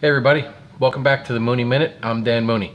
Hey everybody, welcome back to the Mooney Minute. I'm Dan Mooney.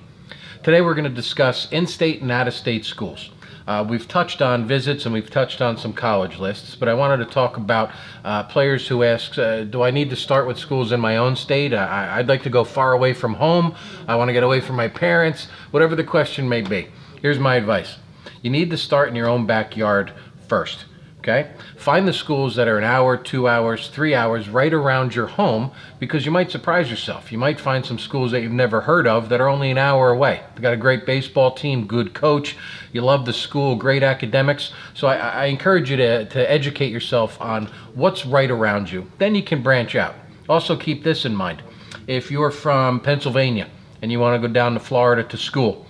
Today we're going to discuss in-state and out-of-state schools. Uh, we've touched on visits and we've touched on some college lists, but I wanted to talk about uh, players who ask, uh, do I need to start with schools in my own state? I, would like to go far away from home. I want to get away from my parents, whatever the question may be. Here's my advice. You need to start in your own backyard first okay? Find the schools that are an hour, two hours, three hours right around your home because you might surprise yourself. You might find some schools that you've never heard of that are only an hour away. They've got a great baseball team, good coach, you love the school, great academics. So I, I encourage you to, to educate yourself on what's right around you. Then you can branch out. Also keep this in mind. If you're from Pennsylvania and you want to go down to Florida to school,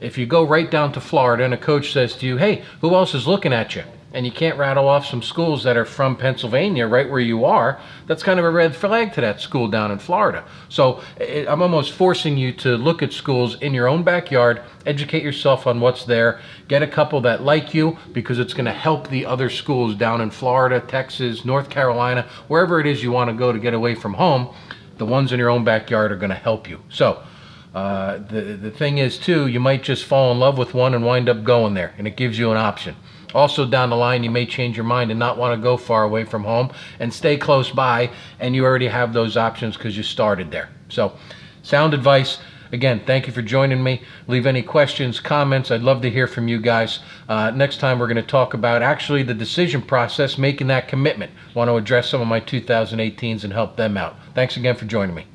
if you go right down to Florida and a coach says to you, hey, who else is looking at you? And you can't rattle off some schools that are from Pennsylvania right where you are, that's kind of a red flag to that school down in Florida. So it, I'm almost forcing you to look at schools in your own backyard, educate yourself on what's there, get a couple that like you because it's going to help the other schools down in Florida, Texas, North Carolina, wherever it is you want to go to get away from home. The ones in your own backyard are going to help you. So uh, the, the thing is, too, you might just fall in love with one and wind up going there, and it gives you an option. Also, down the line, you may change your mind and not want to go far away from home and stay close by, and you already have those options because you started there. So, sound advice. Again, thank you for joining me. Leave any questions, comments. I'd love to hear from you guys. Uh, next time, we're going to talk about actually the decision process, making that commitment. Want to address some of my 2018s and help them out. Thanks again for joining me.